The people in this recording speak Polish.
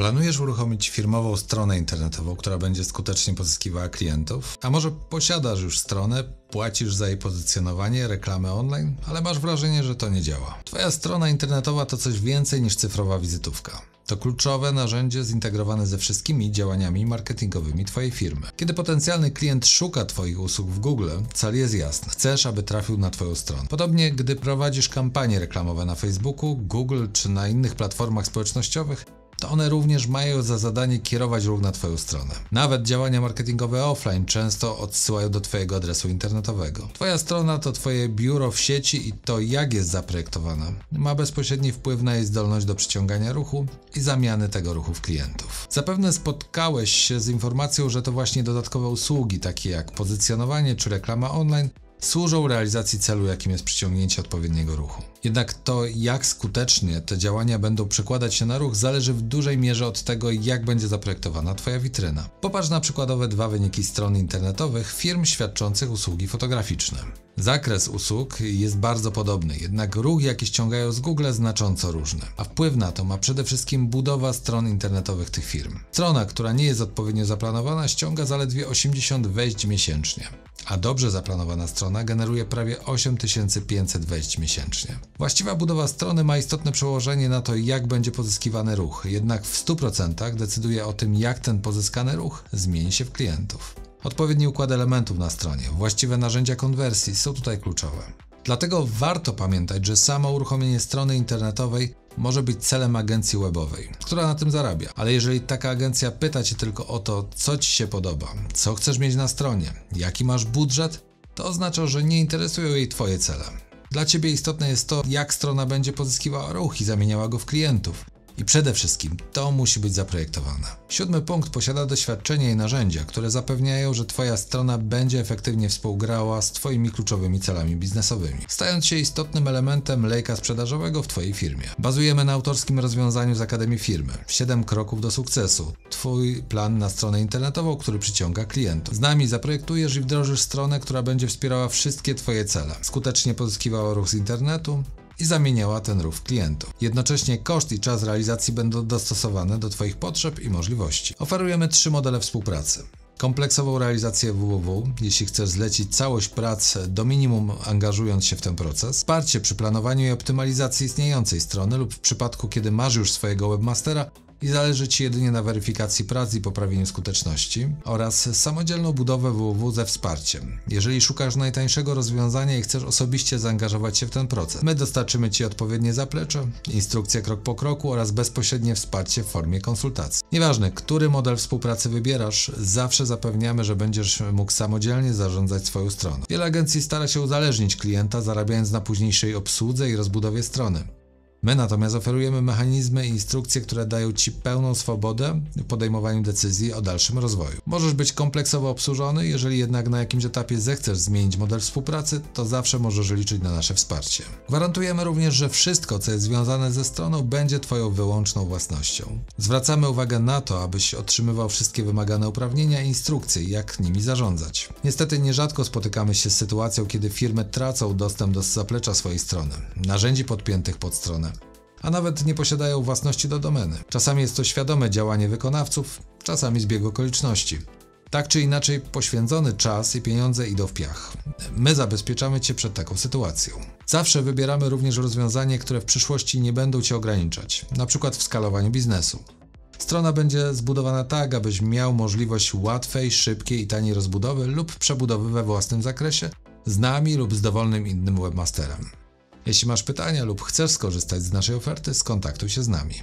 Planujesz uruchomić firmową stronę internetową, która będzie skutecznie pozyskiwała klientów? A może posiadasz już stronę, płacisz za jej pozycjonowanie, reklamę online, ale masz wrażenie, że to nie działa? Twoja strona internetowa to coś więcej niż cyfrowa wizytówka. To kluczowe narzędzie zintegrowane ze wszystkimi działaniami marketingowymi Twojej firmy. Kiedy potencjalny klient szuka Twoich usług w Google, cel jest jasny. Chcesz, aby trafił na Twoją stronę. Podobnie, gdy prowadzisz kampanie reklamowe na Facebooku, Google czy na innych platformach społecznościowych, to one również mają za zadanie kierować ruch na Twoją stronę. Nawet działania marketingowe offline często odsyłają do Twojego adresu internetowego. Twoja strona to Twoje biuro w sieci i to, jak jest zaprojektowana, ma bezpośredni wpływ na jej zdolność do przyciągania ruchu i zamiany tego ruchu w klientów. Zapewne spotkałeś się z informacją, że to właśnie dodatkowe usługi, takie jak pozycjonowanie czy reklama online, służą realizacji celu, jakim jest przyciągnięcie odpowiedniego ruchu. Jednak to, jak skutecznie te działania będą przekładać się na ruch, zależy w dużej mierze od tego, jak będzie zaprojektowana Twoja witryna. Popatrz na przykładowe dwa wyniki stron internetowych firm świadczących usługi fotograficzne. Zakres usług jest bardzo podobny, jednak ruch, jaki ściągają z Google, znacząco różny. A wpływ na to ma przede wszystkim budowa stron internetowych tych firm. Strona, która nie jest odpowiednio zaplanowana, ściąga zaledwie 80 wejść miesięcznie, a dobrze zaplanowana strona generuje prawie 8500 wejść miesięcznie. Właściwa budowa strony ma istotne przełożenie na to, jak będzie pozyskiwany ruch, jednak w 100% decyduje o tym, jak ten pozyskany ruch zmieni się w klientów. Odpowiedni układ elementów na stronie, właściwe narzędzia konwersji są tutaj kluczowe. Dlatego warto pamiętać, że samo uruchomienie strony internetowej może być celem agencji webowej, która na tym zarabia. Ale jeżeli taka agencja pyta Cię tylko o to, co Ci się podoba, co chcesz mieć na stronie, jaki masz budżet, to oznacza, że nie interesują jej Twoje cele. Dla Ciebie istotne jest to, jak strona będzie pozyskiwała ruch i zamieniała go w klientów. I przede wszystkim to musi być zaprojektowane. Siódmy punkt posiada doświadczenie i narzędzia, które zapewniają, że Twoja strona będzie efektywnie współgrała z Twoimi kluczowymi celami biznesowymi, stając się istotnym elementem lejka sprzedażowego w Twojej firmie. Bazujemy na autorskim rozwiązaniu z Akademii Firmy. 7 kroków do sukcesu. Twój plan na stronę internetową, który przyciąga klientów. Z nami zaprojektujesz i wdrożysz stronę, która będzie wspierała wszystkie Twoje cele. Skutecznie pozyskiwała ruch z internetu, i zamieniała ten ruch w klientów. Jednocześnie koszt i czas realizacji będą dostosowane do Twoich potrzeb i możliwości. Oferujemy trzy modele współpracy. Kompleksową realizację www, jeśli chcesz zlecić całość prac do minimum angażując się w ten proces, wsparcie przy planowaniu i optymalizacji istniejącej strony lub w przypadku kiedy masz już swojego webmastera, i zależy Ci jedynie na weryfikacji prac i poprawieniu skuteczności oraz samodzielną budowę www ze wsparciem. Jeżeli szukasz najtańszego rozwiązania i chcesz osobiście zaangażować się w ten proces, my dostarczymy Ci odpowiednie zaplecze, instrukcje krok po kroku oraz bezpośrednie wsparcie w formie konsultacji. Nieważne, który model współpracy wybierasz, zawsze zapewniamy, że będziesz mógł samodzielnie zarządzać swoją stroną. Wiele agencji stara się uzależnić klienta, zarabiając na późniejszej obsłudze i rozbudowie strony. My natomiast oferujemy mechanizmy i instrukcje, które dają Ci pełną swobodę w podejmowaniu decyzji o dalszym rozwoju. Możesz być kompleksowo obsłużony, jeżeli jednak na jakimś etapie zechcesz zmienić model współpracy, to zawsze możesz liczyć na nasze wsparcie. Gwarantujemy również, że wszystko, co jest związane ze stroną, będzie Twoją wyłączną własnością. Zwracamy uwagę na to, abyś otrzymywał wszystkie wymagane uprawnienia i instrukcje, jak nimi zarządzać. Niestety nierzadko spotykamy się z sytuacją, kiedy firmy tracą dostęp do zaplecza swojej strony, narzędzi podpiętych pod stronę, a nawet nie posiadają własności do domeny. Czasami jest to świadome działanie wykonawców, czasami zbieg okoliczności. Tak czy inaczej, poświęcony czas i pieniądze idą w piach. My zabezpieczamy Cię przed taką sytuacją. Zawsze wybieramy również rozwiązanie, które w przyszłości nie będą Cię ograniczać, na przykład w skalowaniu biznesu. Strona będzie zbudowana tak, abyś miał możliwość łatwej, szybkiej i taniej rozbudowy lub przebudowy we własnym zakresie z nami lub z dowolnym innym webmasterem. Jeśli masz pytania lub chcesz skorzystać z naszej oferty, skontaktuj się z nami.